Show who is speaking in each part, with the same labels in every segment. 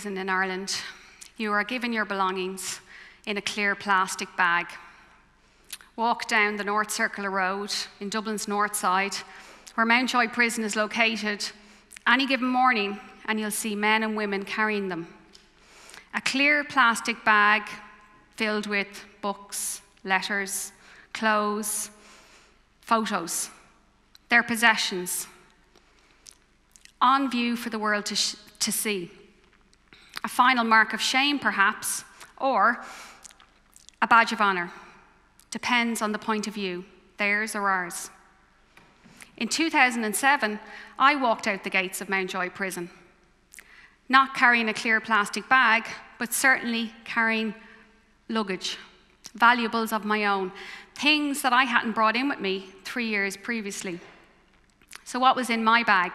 Speaker 1: prison in Ireland, you are given your belongings in a clear plastic bag. Walk down the North Circular Road in Dublin's north side, where Mountjoy Prison is located, any given morning, and you'll see men and women carrying them. A clear plastic bag filled with books, letters, clothes, photos, their possessions, on view for the world to, to see. A final mark of shame, perhaps, or a badge of honour. Depends on the point of view, theirs or ours. In 2007, I walked out the gates of Mountjoy Prison, not carrying a clear plastic bag, but certainly carrying luggage, valuables of my own, things that I hadn't brought in with me three years previously. So, what was in my bag?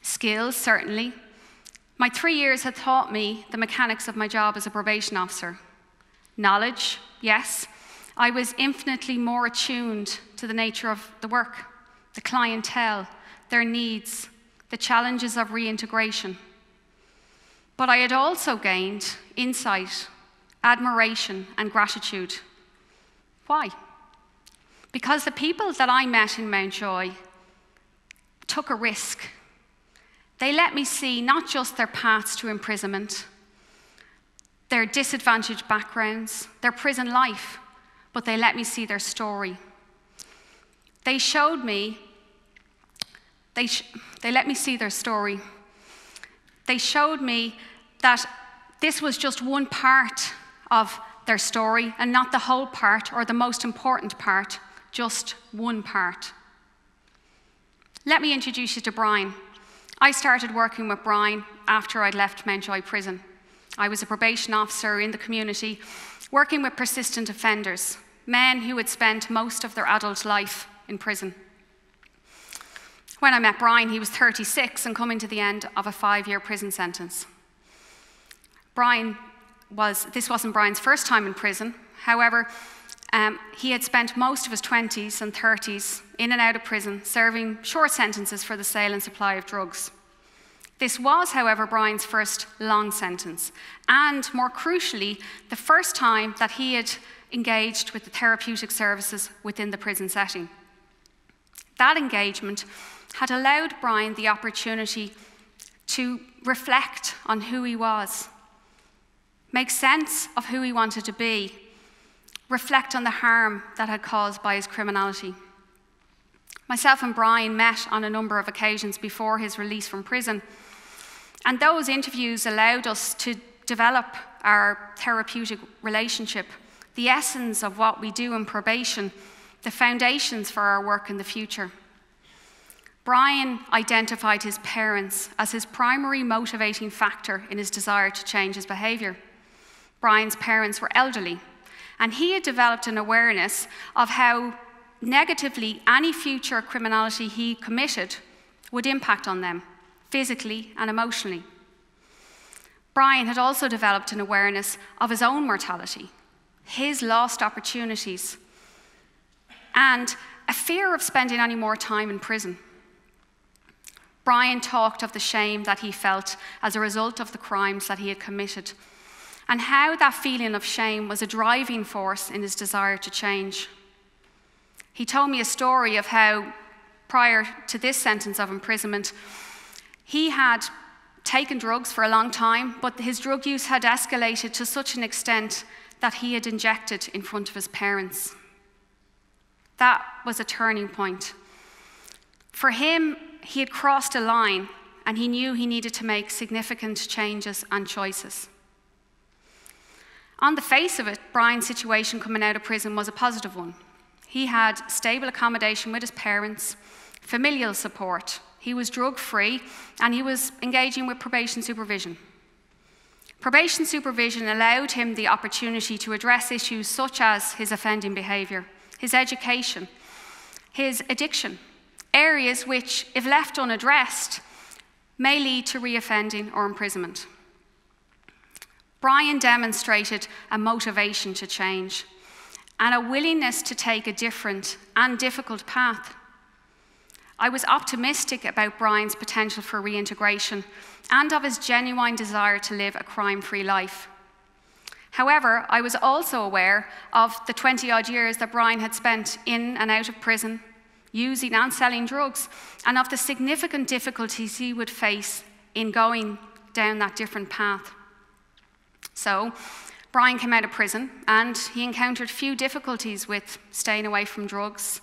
Speaker 1: Skills, certainly. My three years had taught me the mechanics of my job as a probation officer. Knowledge, yes. I was infinitely more attuned to the nature of the work, the clientele, their needs, the challenges of reintegration. But I had also gained insight, admiration, and gratitude. Why? Because the people that I met in Mountjoy took a risk. They let me see not just their paths to imprisonment, their disadvantaged backgrounds, their prison life, but they let me see their story. They showed me, they, sh- they let me see their story. They showed me that this was just one part of their story and not the whole part or the most important part, just one part. Let me introduce you to Brian. I started working with Brian after I'd left Mountjoy Prison. I was a probation officer in the community, working with persistent offenders, men who had spent most of their adult life in prison. When I met Brian, he was 36 and coming to the end of a five year prison sentence. Brian was, this wasn't Brian's first time in prison. However, um, he had spent most of his 20s and 30s in and out of prison, serving short sentences for the sale and supply of drugs. This was, however, Brian's first long sentence, and more crucially, the first time that he had engaged with the therapeutic services within the prison setting. That engagement had allowed Brian the opportunity to reflect on who he was, make sense of who he wanted to be, reflect on the harm that had caused by his criminality. Myself and Brian met on a number of occasions before his release from prison, and those interviews allowed us to develop our therapeutic relationship, the essence of what we do in probation, the foundations for our work in the future. Brian identified his parents as his primary motivating factor in his desire to change his behaviour. Brian's parents were elderly, and he had developed an awareness of how negatively any future criminality he committed would impact on them, physically and emotionally. Brian had also developed an awareness of his own mortality, his lost opportunities, and a fear of spending any more time in prison. Brian talked of the shame that he felt as a result of the crimes that he had committed and how that feeling of shame was a driving force in his desire to change. He told me a story of how, prior to this sentence of imprisonment, he had taken drugs for a long time, but his drug use had escalated to such an extent that he had injected in front of his parents. That was a turning point. For him, he had crossed a line and he knew he needed to make significant changes and choices. On the face of it, Brian's situation coming out of prison was a positive one. He had stable accommodation with his parents, familial support, he was drug free, and he was engaging with probation supervision. Probation supervision allowed him the opportunity to address issues such as his offending behaviour, his education, his addiction, areas which, if left unaddressed, may lead to reoffending or imprisonment. Brian demonstrated a motivation to change and a willingness to take a different and difficult path. I was optimistic about Brian's potential for reintegration and of his genuine desire to live a crime free life. However, I was also aware of the 20 odd years that Brian had spent in and out of prison, using and selling drugs, and of the significant difficulties he would face in going down that different path. So, Brian came out of prison and he encountered few difficulties with staying away from drugs,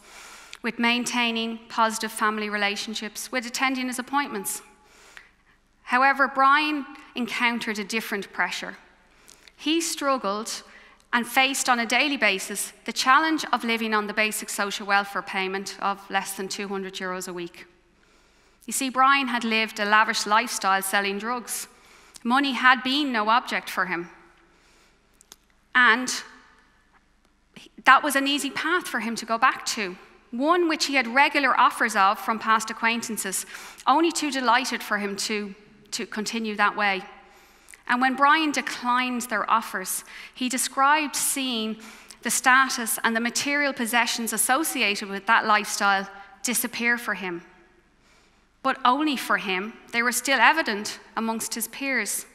Speaker 1: with maintaining positive family relationships, with attending his appointments. However, Brian encountered a different pressure. He struggled and faced on a daily basis the challenge of living on the basic social welfare payment of less than 200 euros a week. You see, Brian had lived a lavish lifestyle selling drugs. Money had been no object for him. And that was an easy path for him to go back to, one which he had regular offers of from past acquaintances, only too delighted for him to, to continue that way. And when Brian declined their offers, he described seeing the status and the material possessions associated with that lifestyle disappear for him. But only for him, they were still evident amongst his peers.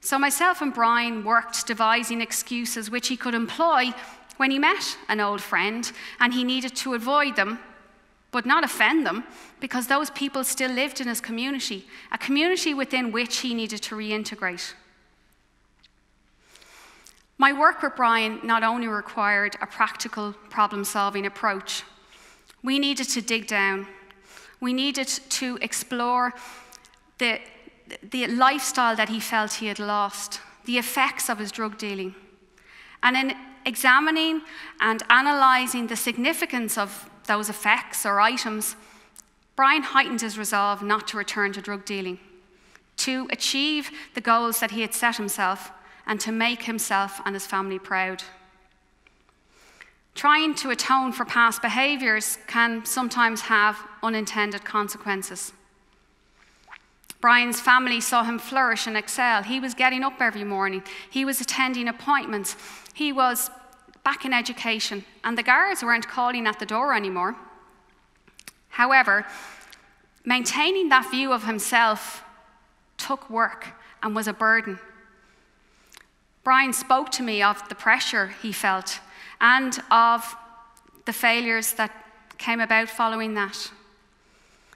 Speaker 1: So myself and Brian worked devising excuses which he could employ when he met an old friend and he needed to avoid them, but not offend them, because those people still lived in his community, a community within which he needed to reintegrate. My work with Brian not only required a practical problem solving approach, we needed to dig down. We needed to explore the the lifestyle that he felt he had lost, the effects of his drug dealing. And in examining and analysing the significance of those effects or items, Brian heightened his resolve not to return to drug dealing, to achieve the goals that he had set himself, and to make himself and his family proud. Trying to atone for past behaviours can sometimes have unintended consequences. Brian's family saw him flourish and excel. He was getting up every morning, he was attending appointments, he was back in education, and the guards weren't calling at the door anymore. However, maintaining that view of himself took work and was a burden. Brian spoke to me of the pressure he felt and of the failures that came about following that.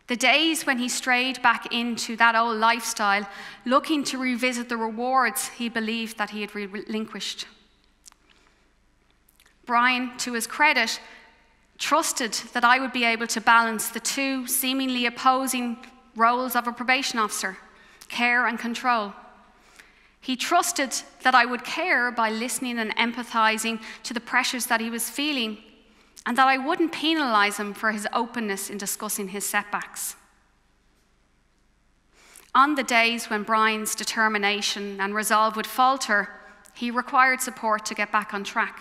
Speaker 1: The days when he strayed back into that old lifestyle, looking to revisit the rewards he believed that he had relinquished. Brian, to his credit, trusted that I would be able to balance the two seemingly opposing roles of a probation officer care and control. He trusted that I would care by listening and empathizing to the pressures that he was feeling and that I wouldn't penalise him for his openness in discussing his setbacks. On the days when Brian's determination and resolve would falter, he required support to get back on track.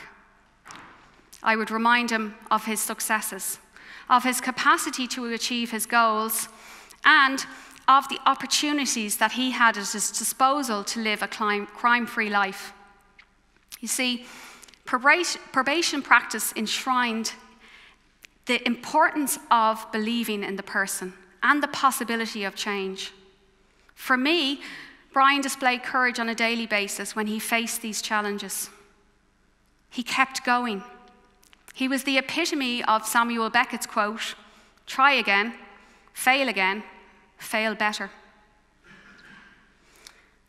Speaker 1: I would remind him of his successes, of his capacity to achieve his goals, and of the opportunities that he had at his disposal to live a crime free life. You see, Probation practice enshrined the importance of believing in the person and the possibility of change. For me, Brian displayed courage on a daily basis when he faced these challenges. He kept going. He was the epitome of Samuel Beckett's quote try again, fail again, fail better.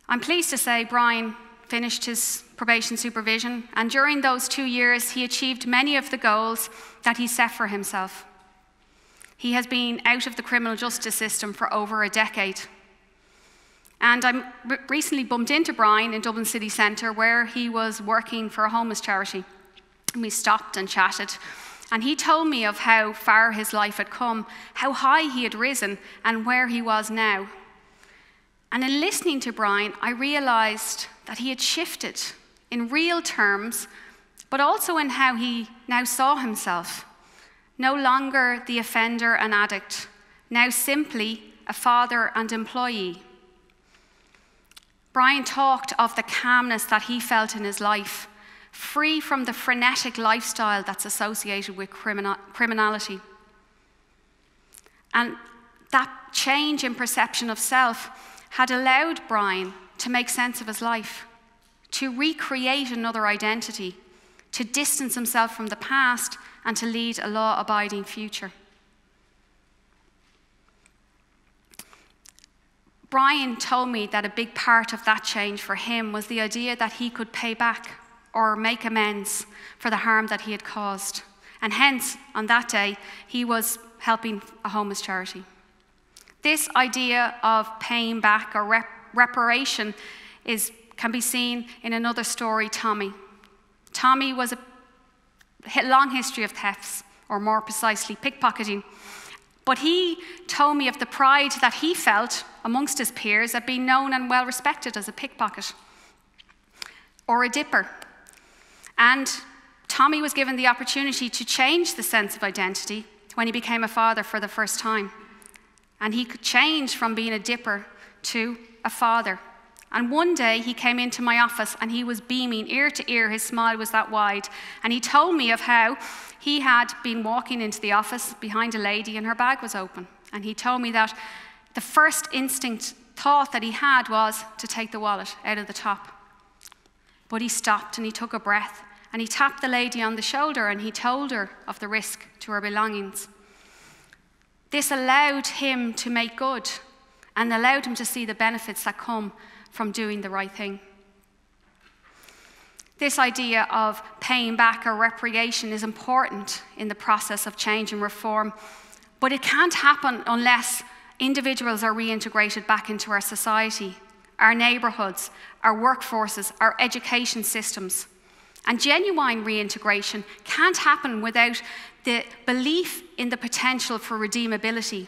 Speaker 1: I'm pleased to say Brian finished his probation supervision, and during those two years, he achieved many of the goals that he set for himself. He has been out of the criminal justice system for over a decade. And I recently bumped into Brian in Dublin City Centre where he was working for a homeless charity. And we stopped and chatted. And he told me of how far his life had come, how high he had risen, and where he was now. And in listening to Brian, I realised that he had shifted in real terms, but also in how he now saw himself. No longer the offender and addict, now simply a father and employee. Brian talked of the calmness that he felt in his life, free from the frenetic lifestyle that's associated with criminality. And that change in perception of self had allowed Brian to make sense of his life, to recreate another identity, to distance himself from the past, and to lead a law abiding future. Brian told me that a big part of that change for him was the idea that he could pay back or make amends for the harm that he had caused. And hence, on that day, he was helping a homeless charity. This idea of paying back or rep- reparation is, can be seen in another story, Tommy. Tommy was a long history of thefts, or more precisely, pickpocketing. But he told me of the pride that he felt amongst his peers at being known and well respected as a pickpocket or a dipper. And Tommy was given the opportunity to change the sense of identity when he became a father for the first time. And he could change from being a dipper to a father. And one day he came into my office and he was beaming ear to ear. His smile was that wide. And he told me of how he had been walking into the office behind a lady and her bag was open. And he told me that the first instinct thought that he had was to take the wallet out of the top. But he stopped and he took a breath and he tapped the lady on the shoulder and he told her of the risk to her belongings. This allowed him to make good and allowed him to see the benefits that come from doing the right thing. This idea of paying back or reparation is important in the process of change and reform, but it can't happen unless individuals are reintegrated back into our society, our neighbourhoods, our workforces, our education systems. And genuine reintegration can't happen without the belief in the potential for redeemability.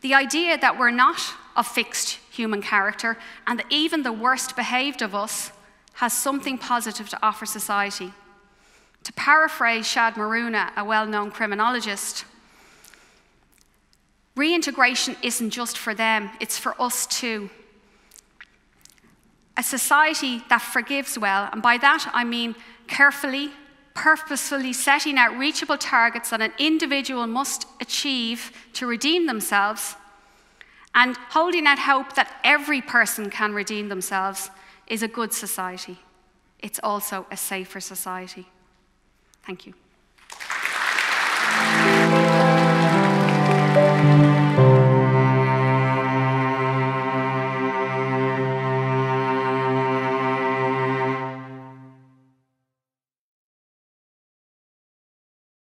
Speaker 1: The idea that we're not of fixed human character and that even the worst behaved of us has something positive to offer society. To paraphrase Shadd Maruna, a well known criminologist, reintegration isn't just for them, it's for us too. A society that forgives well, and by that I mean carefully, purposefully setting out reachable targets that an individual must achieve to redeem themselves, and holding out hope that every person can redeem themselves is a good society. It's also a safer society. Thank you.